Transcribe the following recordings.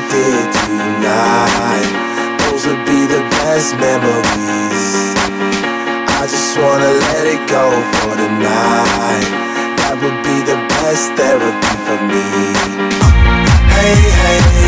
I tonight. Those would be the best memories. I just wanna let it go for tonight That would be the best therapy for me. Hey, hey.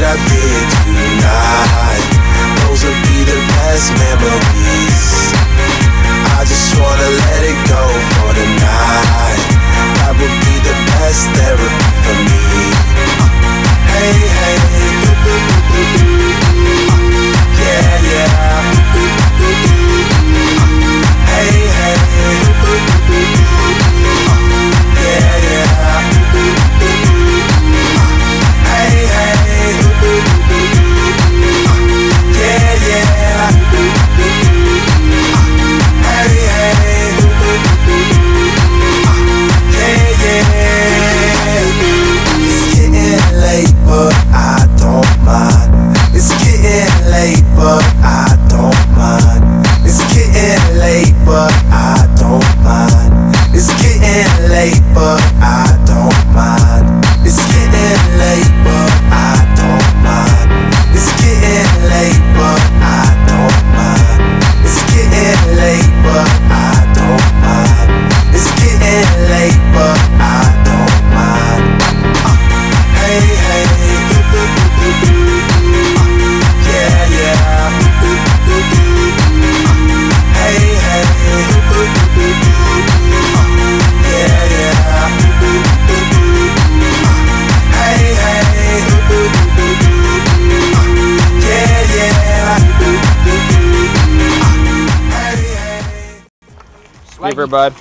Love Beaver bud.